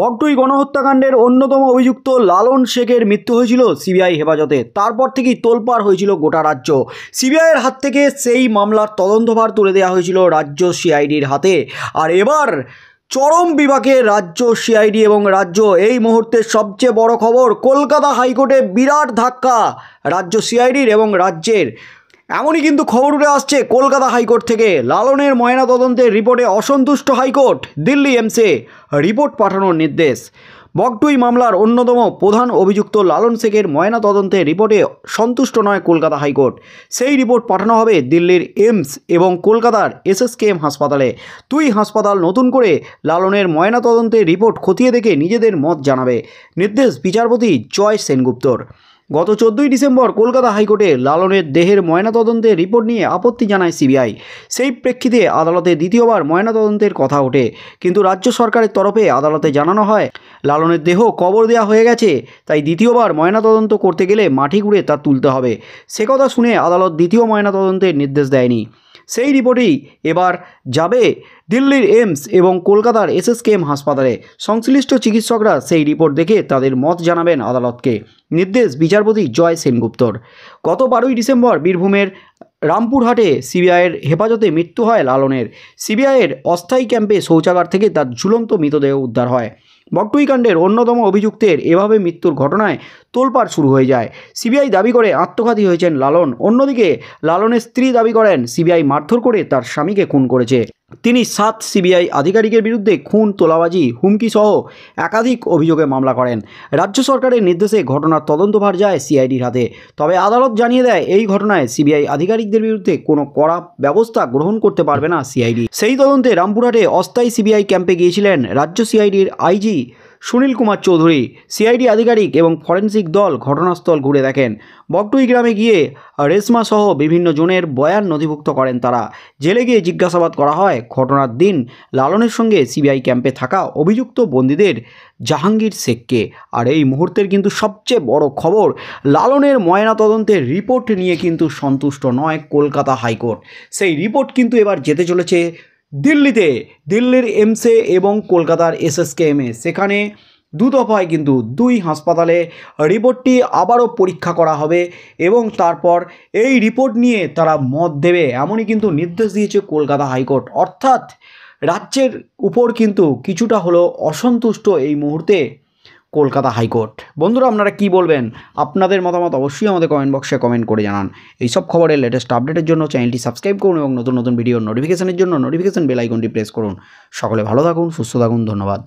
বগটুই গণহত্যাকাণ্ডের অন্যতম অভিযুক্ত লালন শেখের মৃত্যু হয়েছিল সিবিআই হেফাজতে। তারপর থেকেই তোলপাড় হয়েছিল গোটা রাজ্য। সিবিআইয়ের হাত থেকে সেই মামলার তদন্তভার তুলে দেওয়া হয়েছিল রাজ্য সিআইডির হাতে। আর এবার চরম বিভাগে রাজ্য সিআইডি এবং রাজ্য এই মুহূর্তের সবচেয়ে বড় খবর, কলকাতা হাইকোর্টে বিরাট ধাক্কা। রাজ্য সিআইডির এবং রাজ্যের এমনই কিন্তু খবর উঠে আসছে কলকাতা হাইকোর্ট থেকে। লালনের ময়নাতদন্তের রিপোর্টে অসন্তুষ্ট হাইকোর্ট, দিল্লি এমসে। রিপোর্ট পাঠানোর নির্দেশ। বকটুই মামলার অন্যতম প্রধান অভিযুক্ত লালন শেখের ময়নাতদন্তের রিপোর্টে সন্তুষ্ট নয় কলকাতা হাইকোর্ট। সেই রিপোর্ট পাঠানো হবে দিল্লির এমস এবং কলকাতার এসএসকেএম হাসপাতালে। দুই হাসপাতাল নতুন করে লালনের ময়না ময়নাতদন্তের রিপোর্ট খতিয়ে দেখে নিজেদের মত জানাবে। নির্দেশ বিচারপতি জয় সেনগুপ্তর। গত চোদ্দই ডিসেম্বর কলকাতা হাইকোর্টে লালনের দেহের ময়নাতদন্তের রিপোর্ট নিয়ে আপত্তি জানায় সিবিআই। সেই প্রেক্ষিতে আদালতে দ্বিতীয়বার ময়নাতদন্তের কথা ওঠে। কিন্তু রাজ্য সরকারের তরফে আদালতে জানানো হয়, লালনের দেহ কবর দেওয়া হয়ে গেছে, তাই দ্বিতীয়বার ময়নাতদন্ত করতে গেলে মাটি ঘুরে তা তুলতে হবে। সে কথা শুনে আদালত দ্বিতীয় ময়নাতদন্তের নির্দেশ দেয়নি। সেই রিপোর্টেই এবার যাবে দিল্লির এমস এবং কলকাতার এসএসকেএম হাসপাতালে। সংশ্লিষ্ট চিকিৎসকরা সেই রিপোর্ট দেখে তাদের মত জানাবেন আদালতকে। নির্দেশ বিচারপতি জয় সেনগুপ্তর। গত বারোই ডিসেম্বর বীরভূমের রামপুরহাটে সিবিআইয়ের হেফাজতে মৃত্যু হয় লালনের। সিবিআইয়ের অস্থায়ী ক্যাম্পে শৌচাগার থেকে তার ঝুলন্ত মৃতদেহ উদ্ধার হয়। বকটুই কাণ্ডের অন্যতম অভিযুক্তের এভাবে মৃত্যুর ঘটনায় তোলপাড় শুরু হয়ে যায়। সিবিআই দাবি করে আত্মঘাতী হয়েছেন লালন। অন্যদিকে, লালনের স্ত্রী দাবি করেন, সিবিআই মারধর করে তার স্বামীকে খুন করেছে। তিনি সাত সিবিআই আধিকারিকের বিরুদ্ধে খুন, তোলাবাজি হুমকি সহ একাধিক অভিযোগে মামলা করেন। রাজ্য সরকারের নির্দেশে ঘটনার তদন্তভার যায় সিআইডির হাতে। তবে আদালত জানিয়ে দেয়, এই ঘটনায় সিবিআই আধিকারিকদের বিরুদ্ধে কোনো কড়া ব্যবস্থা গ্রহণ করতে পারবে না সিআইডি। সেই তদন্তে রামপুরহাটে অস্থায়ী সিবিআই ক্যাম্পে গিয়েছিলেন রাজ্য সিআইডির আইজি সুনীল কুমার চৌধুরী, সিআইডি আধিকারিক এবং ফরেন্সিক দল ঘটনাস্থল ঘুরে দেখেন। বকটুই গ্রামে গিয়ে রেশমা সহ বিভিন্ন জনের বয়ান নথিভুক্ত করেন তারা। জেলে গিয়ে জিজ্ঞাসাবাদ করা হয়, ঘটনার দিন লালনের সঙ্গে সিবিআই ক্যাম্পে থাকা অভিযুক্ত বন্দীদের জাহাঙ্গীর শেখকে। আর এই মুহূর্তের কিন্তু সবচেয়ে বড় খবর, লালনের ময়নাতদন্তের রিপোর্ট নিয়ে কিন্তু সন্তুষ্ট নয় কলকাতা হাইকোর্ট। সেই রিপোর্ট কিন্তু এবার যেতে চলেছে দিল্লিতে, দিল্লির এমসে এবং কলকাতার এসএসকেএমে। সেখানে দু দফায় কিন্তু দুই হাসপাতালে রিপোর্টটি আবারও পরীক্ষা করা হবে এবং তারপর এই রিপোর্ট নিয়ে তারা মত দেবে। এমনই কিন্তু নির্দেশ দিয়েছে কলকাতা হাইকোর্ট। অর্থাৎ রাজ্যের উপর কিন্তু কিছুটা হলো অসন্তুষ্ট এই মুহূর্তে। Kolkata high court. বন্ধুরা, আপনারা কি বলবেন? আপনাদের মতামত অবশ্যই আমাদের কমেন্ট বক্সে কমেন্ট করে জানান। এই সব খবরের লেটেস্ট আপডেটের জন্য চ্যানেলটি সাবস্ক্রাইব করুন এবং নতুন নতুন ভিডিওর নোটিফিকেশনের জন্য নোটিফিকেশন বেল আইকনটি প্রেস করুন। সকলে ভালো থাকুন, সুস্থ থাকুন, ধন্যবাদ।